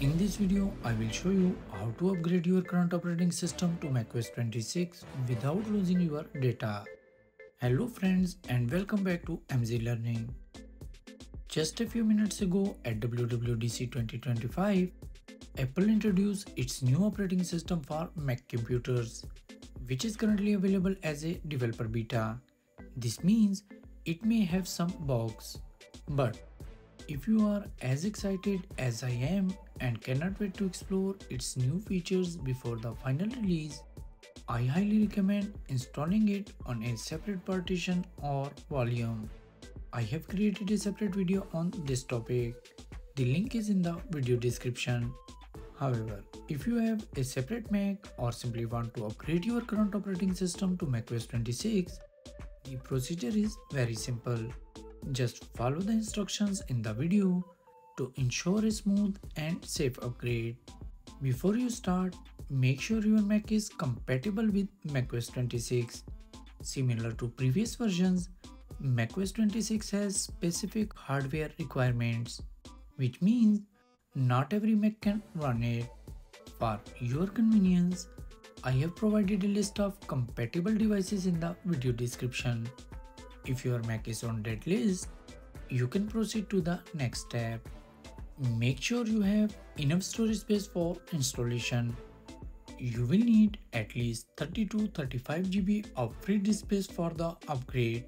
In this video, I will show you how to upgrade your current operating system to macOS 26 without losing your data. Hello friends and welcome back to MZ Learning. Just a few minutes ago at WWDC 2025, Apple introduced its new operating system for Mac computers, which is currently available as a developer beta. This means it may have some bugs, but if you are as excited as I am and cannot wait to explore its new features before the final release, I highly recommend installing it on a separate partition or volume. I have created a separate video on this topic. The link is in the video description. However, if you have a separate Mac or simply want to upgrade your current operating system to macOS 26, the procedure is very simple. Just follow the instructions in the video to ensure a smooth and safe upgrade. Before you start, make sure your Mac is compatible with macOS 26. Similar to previous versions, macOS 26 has specific hardware requirements, which means not every Mac can run it. For your convenience, I have provided a list of compatible devices in the video description. If your Mac is on that list, you can proceed to the next step. Make sure you have enough storage space for installation. You will need at least 32 35 GB of free disk space for the upgrade,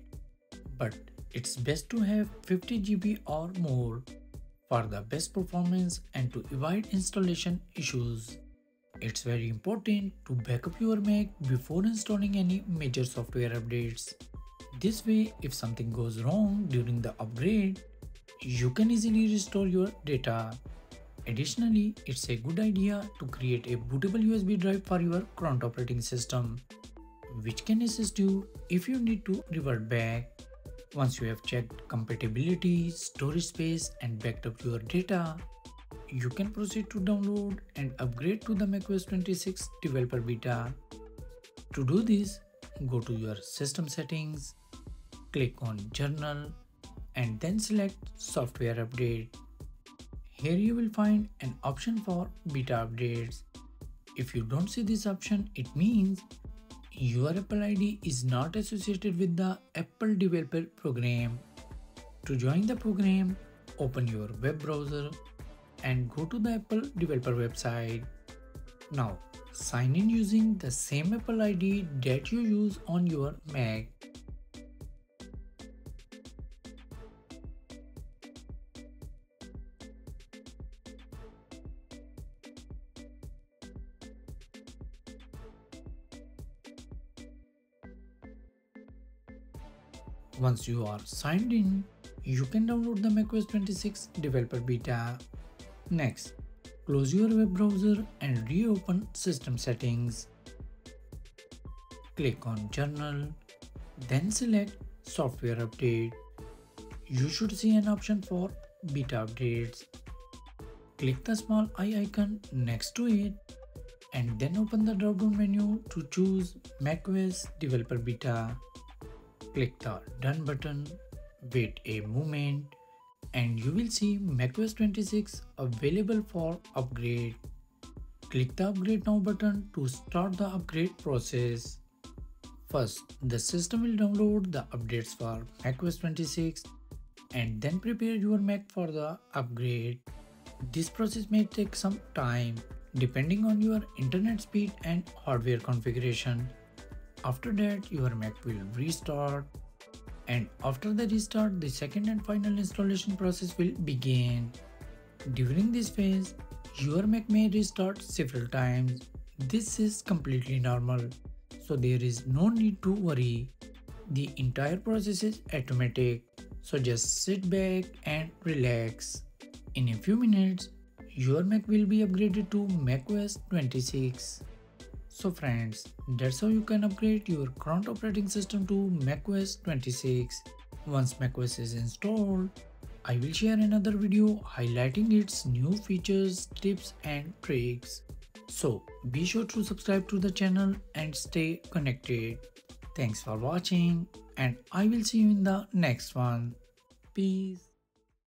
but it's best to have 50 GB or more for the best performance and to avoid installation issues. It's very important to backup your Mac before installing any major software updates. This way, if something goes wrong during the upgrade, you can easily restore your data. Additionally, it's a good idea to create a bootable USB drive for your current operating system, which can assist you if you need to revert back. Once you have checked compatibility, storage space and backed up your data, you can proceed to download and upgrade to the macOS 26 developer beta. To do this, go to your system settings, click on General and then select software update. Here you will find an option for beta updates. If you don't see this option, it means your Apple ID is not associated with the Apple Developer Program. To join the program, open your web browser and go to the Apple Developer website. Now, sign in using the same Apple ID that you use on your Mac. Once you are signed in, you can download the macOS 26 developer beta. Next, close your web browser and reopen system settings. Click on General, then select software update. You should see an option for beta updates. Click the small eye icon next to it and then open the drop down menu to choose macOS developer beta click the done button, wait a moment and you will see macOS 26 available for upgrade. Click the upgrade now button to start the upgrade process. First, the system will download the updates for macOS 26 and then prepare your Mac for the upgrade. This process may take some time depending on your internet speed and hardware configuration. After that, your Mac will restart and after the restart, the second and final installation process will begin. During this phase, your Mac may restart several times. This is completely normal, so there is no need to worry. The entire process is automatic, so just sit back and relax. In a few minutes, your Mac will be upgraded to macOS 26. So friends, that's how you can upgrade your current operating system to macOS 26. Once macOS is installed, I will share another video highlighting its new features, tips and tricks. So be sure to subscribe to the channel and stay connected. Thanks for watching and I will see you in the next one. Peace.